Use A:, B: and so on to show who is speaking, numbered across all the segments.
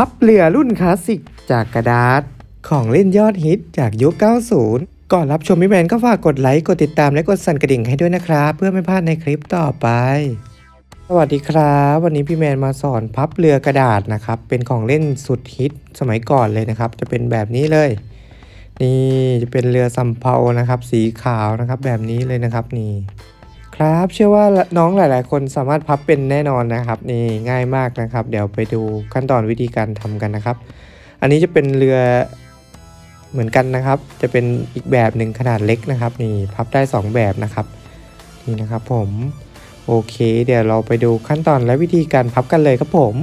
A: พับเรือรุ่นคลาสสิกจากกระดาษ ของเล่นยอดฮิตจากยุค 90 ก่อนรับชมพี่แมนก็ฝากกดไลค์ กดติดตามและกดสั่นกระดิ่งให้ด้วยนะครับ เพื่อไม่พลาดในคลิปต่อไป สวัสดีครับ วันนี้พี่แมนมาสอนพับเรือกระดาษนะครับ เป็นของเล่นสุดฮิตสมัยก่อนเลยนะครับ จะเป็นแบบนี้เลย นี่จะเป็นเรือสำเภานะครับ สีขาวนะครับ แบบนี้เลยนะครับนี่ ครับ เชื่อว่าน้องหลาย ๆ คนสามารถพับเป็นแน่นอนนะครับนี่ง่ายมากนะครับ เดี๋ยวไปดูขั้นตอนวิธีการทำกันนะครับ อันนี้จะเป็นเรือเหมือนกันนะครับ จะเป็นอีกแบบหนึ่งขนาดเล็กนะครับ นี่พับได้ 2 แบบนะครับนี่นะครับผมโอเค เดี๋ยวเราไปดูขั้นตอนและวิธีการพับกันเลยครับผม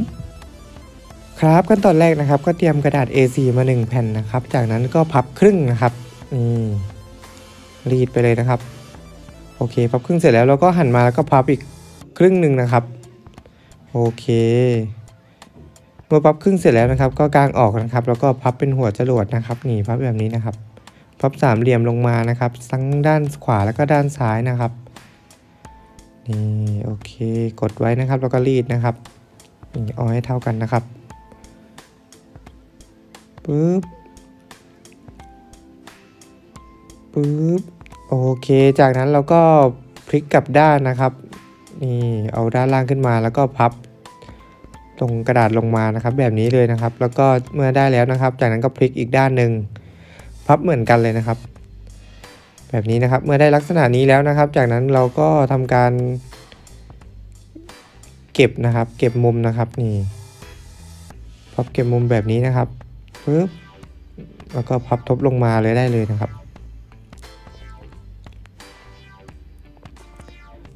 A: ครับขั้นตอนแรกนะครับ ก็เตรียมกระดาษ A4 มา 1 แผ่นนะครับ จากนั้นก็พับครึ่งนะครับนี่รีดไปเลยนะครับ โอเคพับครึ่งเสร็จแล้วเราก็หันมาแล้วก็พับอีกครึ่งหนึ่งนะครับ โอเคเมื่อพับครึ่งเสร็จแล้วนะครับ ก็กางออกนะครับ แล้วก็พับเป็นหัวจรวดนะครับนี่พับแบบนี้นะครับ พับสามเหลี่ยมลงมานะครับ ทั้งด้านขวาแล้วก็ด้านซ้ายนะครับนี่โอเค กดไว้นะครับ แล้วก็รีดนะครับนี่เอาให้เท่ากันนะครับปึ๊บปึ๊บ โอเค จากนั้นเราก็พลิกกลับด้านนะครับ นี่เอาด้านล่างขึ้นมาแล้วก็พับตรงกระดาษลงมานะครับ แบบนี้เลยนะครับ แล้วก็เมื่อได้แล้วนะครับ จากนั้นก็พลิกอีกด้านหนึ่งพับเหมือนกันเลยนะครับ แบบนี้นะครับเมื่อได้ลักษณะนี้แล้วนะครับ จากนั้นเราก็ทำการ เก็บนะครับ เก็บมุมนะครับนี่พับเก็บมุมแบบนี้นะครับปึ๊บแล้วก็พับทบลงมาเลยได้เลยนะครับ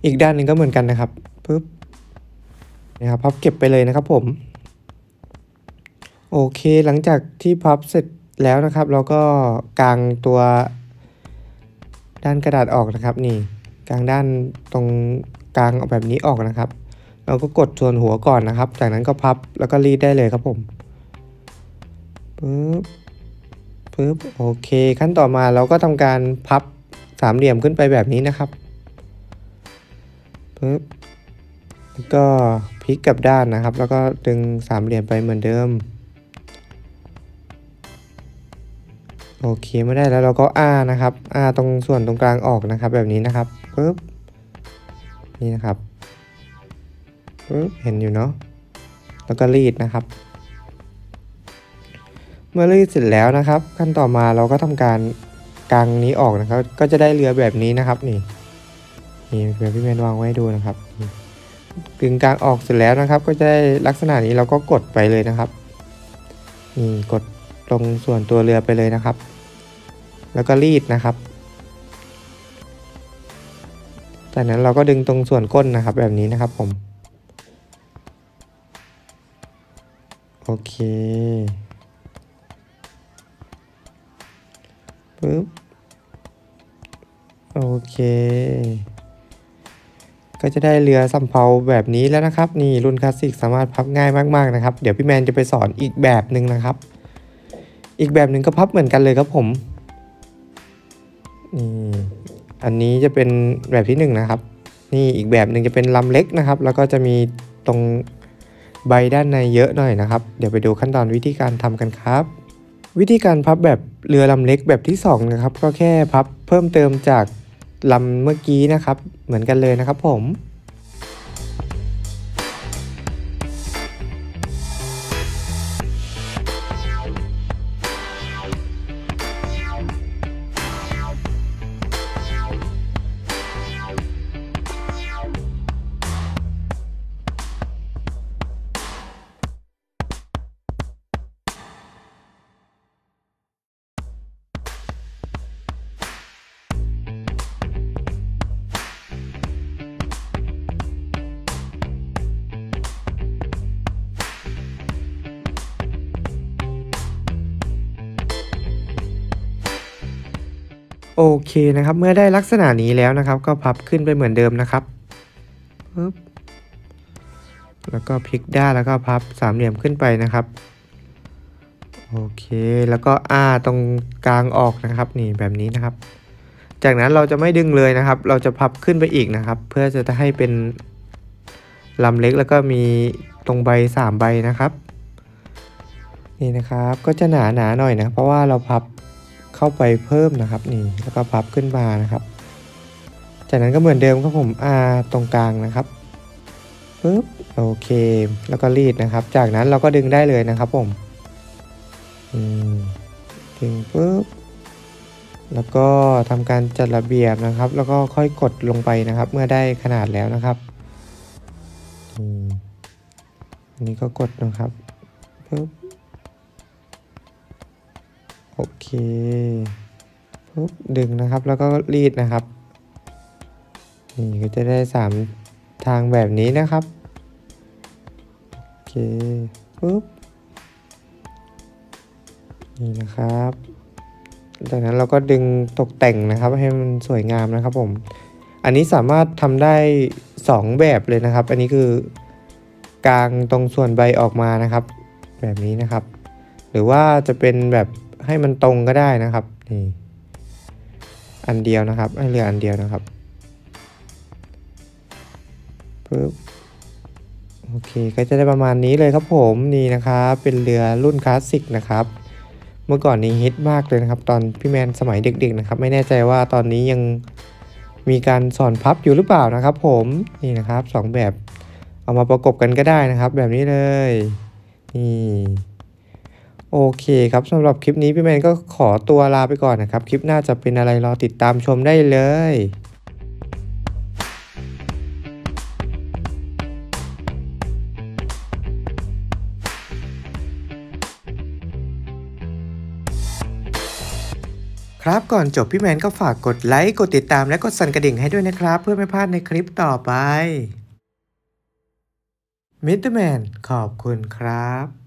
A: อีกด้านหนึ่งก็เหมือนกันนะครับปึ๊บนะครับพับเก็บไปเลยนะครับผม โอเคหลังจากที่พับเสร็จแล้วนะครับ เราก็กางตัวด้านกระดาษออกนะครับนี่กางด้านตรงกลางออกแบบนี้ออกนะครับ เราก็กดส่วนหัวก่อนนะครับ จากนั้นก็พับแล้วก็รีดได้เลยครับผมปึ๊บปึ๊บโอเค ขั้นต่อมาเราก็ทำการพับสามเหลี่ยมขึ้นไปแบบนี้นะครับ ปึ๊บแล้วก็พลิกกลับด้านนะครับ แล้วก็ดึงสามเหลี่ยมไปเหมือนเดิม โอเคไม่ได้แล้วเราก็อ้านะครับอ้าตรงส่วนตรงกลางออกนะครับ แบบนี้นะครับปึ๊บนี่นะครับปึ๊บเห็นอยู่เนาะแล้วก็รีดนะครับ เมื่อรีดเสร็จแล้วนะครับ ขั้นต่อมาเราก็ทำการกางนี้ออกนะครับ ก็จะได้เรือแบบนี้นะครับนี่ นี่เรือพี่แมนวางไว้ดูนะครับกึงกลางออกเสร็จแล้วนะครับ ก็จะได้ลักษณะนี้เราก็กดไปเลยนะครับนี่กดตรงส่วนตัวเรือไปเลยนะครับ แล้วก็รีดนะครับ จากนั้นเราก็ดึงตรงส่วนก้นนะครับแบบนี้นะครับผม โอเคปึ๊บโอเค ก็จะได้เรือสำเภาแบบนี้แล้วนะครับ นี่รุ่นคลาสสิกสามารถพับง่ายมากๆนะครับ เดี๋ยวพี่แมนจะไปสอนอีกแบบหนึ่งนะครับ อีกแบบหนึ่งก็พับเหมือนกันเลยครับผมนี่อันนี้จะเป็นแบบที่หนึ่งนะครับ นี่อีกแบบหนึ่งจะเป็นลำเล็กนะครับ แล้วก็จะมีตรงใบด้านในเยอะหน่อยนะครับ เดี๋ยวไปดูขั้นตอนวิธีการทำกันครับ วิธีการพับแบบเรือลำเล็กแบบที่2นะครับ ก็แค่พับเพิ่มเติมจาก ลำเมื่อกี้นะครับ เหมือนกันเลยนะครับผม โอเคนะครับ เมื่อได้ลักษณะนี้แล้วนะครับ ก็พับขึ้นไปเหมือนเดิมนะครับปึ๊บแล้วก็พลิกด้านแล้วก็พับสามเหลี่ยมขึ้นไปนะครับ โอเค แล้วก็อ้าตรงกลางออกนะครับ นี่แบบนี้นะครับ จากนั้นเราจะไม่ดึงเลยนะครับ เราจะพับขึ้นไปอีกนะครับ เพื่อจะให้เป็นลำเล็กแล้วก็มีตรงใบ3ใบนะครับ นี่นะครับ ก็จะหนาหนาหน่อยนะ เพราะว่าเราพับ เข้าไปเพิ่มนะครับนี่แล้วก็พับขึ้นมานะครับ จากนั้นก็เหมือนเดิมครับผมอาตรงกลางนะครับปึ๊บโอเค แล้วก็รีดนะครับ จากนั้นเราก็ดึงได้เลยนะครับผมอืมดึงปึ๊บแล้วก็ทำการจัดระเบียบนะครับ แล้วก็ค่อยกดลงไปนะครับ เมื่อได้ขนาดแล้วนะครับอันนี้ก็กดนะครับปึ๊บ โอเคปึ๊บดึงนะครับแล้วก็รีดนะครับ นี่ก็จะได้ 3 ทางแบบนี้นะครับ โอเคปึ๊บนี่นะครับ จากนั้นเราก็ดึงตกแต่งนะครับให้มันสวยงามนะครับผม อันนี้สามารถทำได้ 2 แบบเลยนะครับ อันนี้คือกลางตรงส่วนใบออกมานะครับ แบบนี้นะครับ หรือว่าจะเป็นแบบ ให้มันตรงก็ได้นะครับนี่อันเดียวนะครับให้เหลืออันเดียวนะครับปึ๊บโอเคก็จะได้ประมาณนี้เลยครับผมนี่นะครับเป็นเรือรุ่นคลาสสิกนะครับ เมื่อก่อนนี้ฮิตมากเลยนะครับ ตอนพี่แมนสมัยเด็กๆนะครับ ไม่แน่ใจว่าตอนนี้ยังมีการสอนพับอยู่หรือเปล่านะครับ ผมนี่นะครับสองแบบเอามาประกบกันก็ได้นะครับ แบบนี้เลยนี่ โอเคครับสำหรับคลิปนี้พี่แมนก็ขอตัวลาไปก่อนนะครับ คลิปหน้าจะเป็นอะไรรอติดตามชมได้เลยครับก่อนจบพี่แมนก็ฝากกดไลค์กดติดตามและกดสั่นกระดิ่งให้ด้วยนะครับ เพื่อไม่พลาดในคลิปต่อไปมิสเตอร์แมนขอบคุณครับ